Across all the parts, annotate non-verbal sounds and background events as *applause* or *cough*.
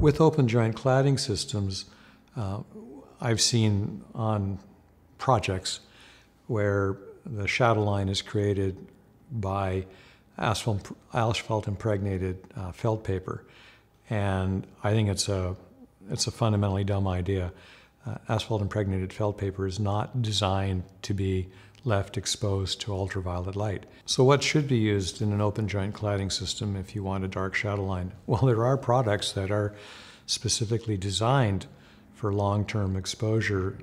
With open joint cladding systems, uh, I've seen on projects where the shadow line is created by asphalt, asphalt impregnated uh, felt paper. And I think it's a, it's a fundamentally dumb idea. Uh, asphalt impregnated felt paper is not designed to be left exposed to ultraviolet light. So what should be used in an open joint cladding system if you want a dark shadow line? *laughs* Well, there are products that are specifically designed for long-term exposure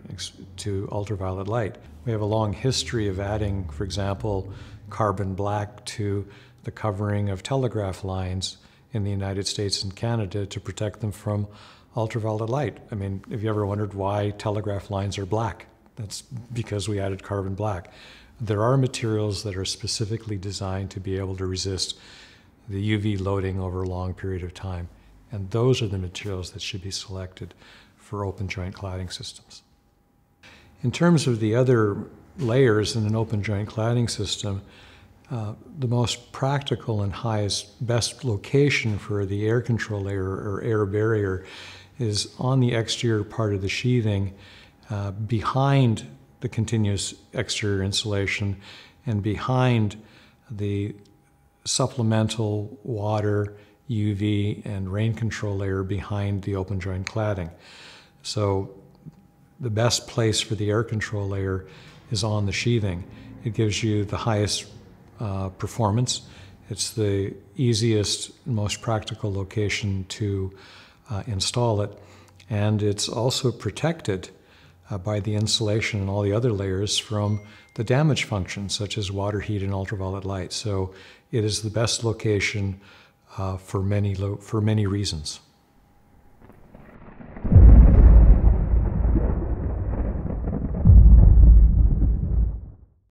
to ultraviolet light. We have a long history of adding, for example, carbon black to the covering of telegraph lines in the United States and Canada to protect them from ultraviolet light. I mean, have you ever wondered why telegraph lines are black? That's because we added carbon black. There are materials that are specifically designed to be able to resist the UV loading over a long period of time. And those are the materials that should be selected for open joint cladding systems. In terms of the other layers in an open joint cladding system, uh, the most practical and highest, best location for the air control layer or air barrier is on the exterior part of the sheathing uh, behind the continuous exterior insulation and behind the supplemental water, UV, and rain control layer behind the open joint cladding. So the best place for the air control layer is on the sheathing. It gives you the highest uh, performance. It's the easiest, most practical location to uh, install it. And it's also protected uh, by the insulation and all the other layers from the damage functions such as water heat and ultraviolet light. So it is the best location uh, for, many for many reasons.